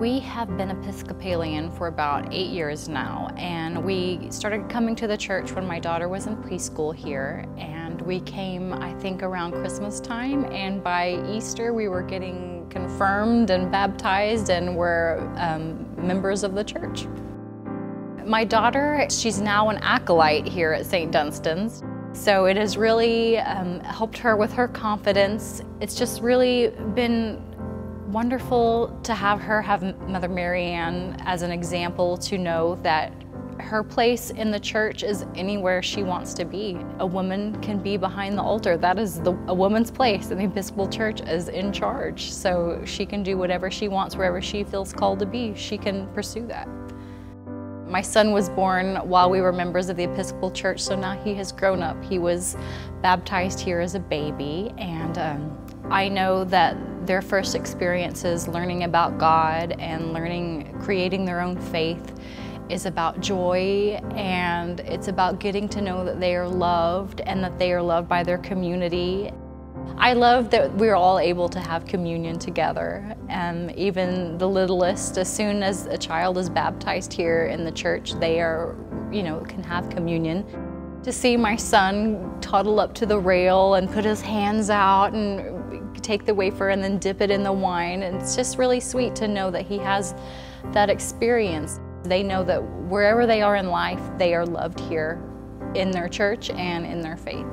We have been Episcopalian for about eight years now, and we started coming to the church when my daughter was in preschool here. And we came, I think, around Christmas time, and by Easter we were getting confirmed and baptized and were um, members of the church. My daughter, she's now an acolyte here at St. Dunstan's. So it has really um, helped her with her confidence. It's just really been wonderful to have her have Mother Mary as an example to know that her place in the church is anywhere she wants to be. A woman can be behind the altar. That is the, a woman's place, and the Episcopal Church is in charge. So she can do whatever she wants, wherever she feels called to be. She can pursue that. My son was born while we were members of the Episcopal Church, so now he has grown up. He was baptized here as a baby, and um, I know that their first experiences learning about God and learning, creating their own faith is about joy and it's about getting to know that they are loved and that they are loved by their community. I love that we're all able to have communion together. and even the littlest, as soon as a child is baptized here in the church, they are, you know, can have communion. To see my son toddle up to the rail and put his hands out and take the wafer and then dip it in the wine. And it's just really sweet to know that he has that experience. They know that wherever they are in life, they are loved here in their church and in their faith.